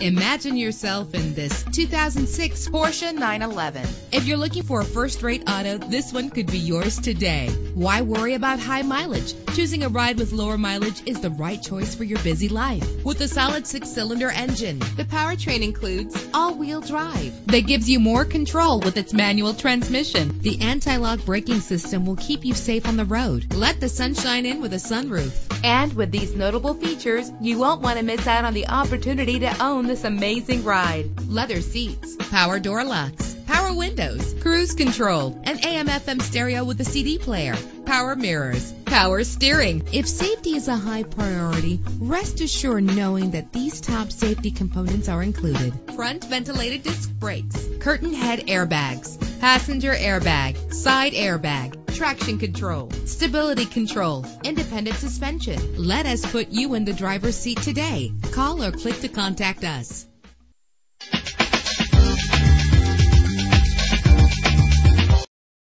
Imagine yourself in this 2006 Porsche 911. If you're looking for a first-rate auto, this one could be yours today. Why worry about high mileage? Choosing a ride with lower mileage is the right choice for your busy life. With a solid six-cylinder engine, the powertrain includes all-wheel drive that gives you more control with its manual transmission. The anti-lock braking system will keep you safe on the road. Let the sunshine in with a sunroof. And with these notable features, you won't want to miss out on the opportunity to own this amazing ride. Leather seats, power door locks, power windows, cruise control, an AM FM stereo with a CD player, power mirrors, power steering. If safety is a high priority, rest assured knowing that these top safety components are included. Front ventilated disc brakes, curtain head airbags, passenger airbag, side airbag, traction control, stability control, independent suspension. Let us put you in the driver's seat today. Call or click to contact us.